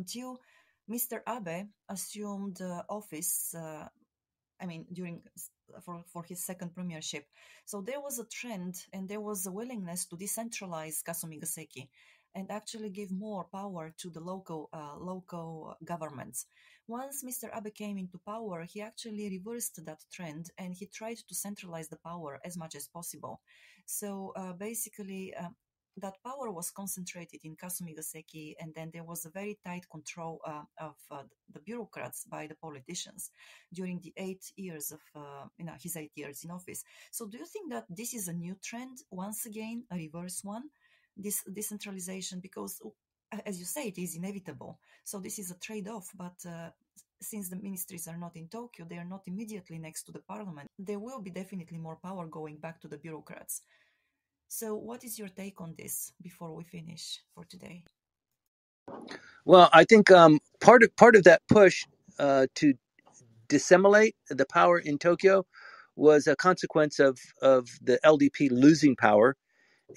until Mr. Abe assumed uh, office. Uh, I mean, during for for his second premiership. So there was a trend, and there was a willingness to decentralize Kasumigaseki and actually give more power to the local uh, local governments. Once Mr. Abe came into power, he actually reversed that trend and he tried to centralize the power as much as possible. So uh, basically, uh, that power was concentrated in Kasumigaseki, and then there was a very tight control uh, of uh, the bureaucrats by the politicians during the eight years of uh, you know, his eight years in office. So, do you think that this is a new trend once again, a reverse one, this decentralization? Because, uh, as you say, it is inevitable. So, this is a trade-off, but. Uh, since the ministries are not in Tokyo, they are not immediately next to the parliament. There will be definitely more power going back to the bureaucrats. So, what is your take on this before we finish for today? Well, I think um, part of part of that push uh, to disseminate the power in Tokyo was a consequence of of the LDP losing power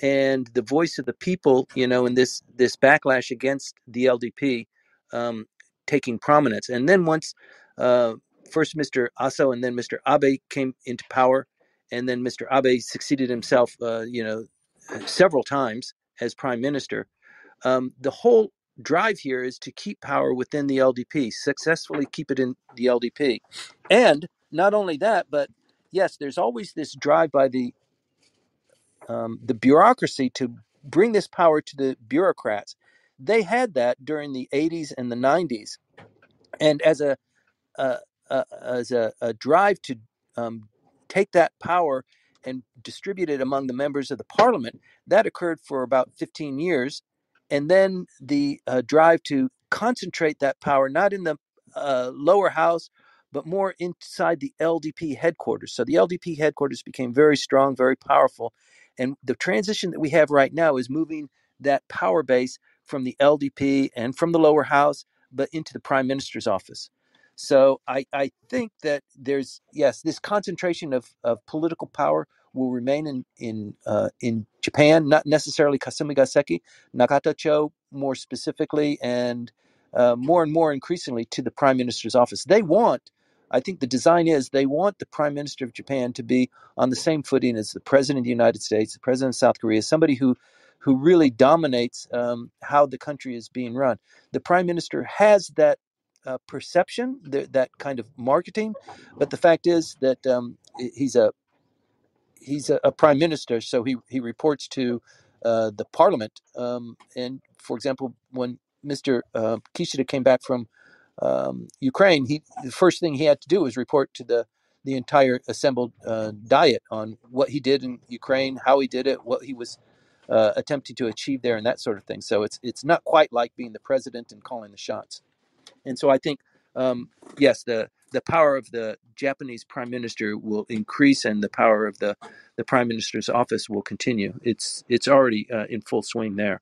and the voice of the people. You know, in this this backlash against the LDP um, taking prominence, and then once uh, first Mr. Aso and then Mr. Abe came into power, and then Mr. Abe succeeded himself, uh, you know, several times as prime minister. Um, the whole drive here is to keep power within the LDP, successfully keep it in the LDP, and not only that, but yes, there's always this drive by the um, the bureaucracy to bring this power to the bureaucrats. They had that during the 80s and the 90s, and as a uh, uh, as a, a, drive to um, take that power and distributed among the members of the parliament. That occurred for about 15 years. And then the uh, drive to concentrate that power, not in the uh, lower house, but more inside the LDP headquarters. So the LDP headquarters became very strong, very powerful. And the transition that we have right now is moving that power base from the LDP and from the lower house, but into the prime minister's office. So I, I think that there's yes, this concentration of, of political power will remain in in uh, in Japan, not necessarily Kasumigaseki, Nagatacho more specifically, and uh, more and more increasingly to the prime minister's office. They want, I think, the design is they want the prime minister of Japan to be on the same footing as the president of the United States, the president of South Korea, somebody who who really dominates um, how the country is being run. The prime minister has that uh, perception, th- that kind of marketing. But the fact is that um, he's a he's a, a, prime minister, so he he reports to uh, the parliament. Um, and for example, when Mr. Uh, Kishida came back from um, Ukraine, he the first thing he had to do was report to the the entire assembled uh, diet on what he did in Ukraine, how he did it, what he was uh, attempting to achieve there, and that sort of thing. So it's it's not quite like being the president and calling the shots. And so I think, um, yes, the the power of the Japanese prime minister will increase, and the power of the the prime minister's office will continue. It's it's already uh, in full swing there.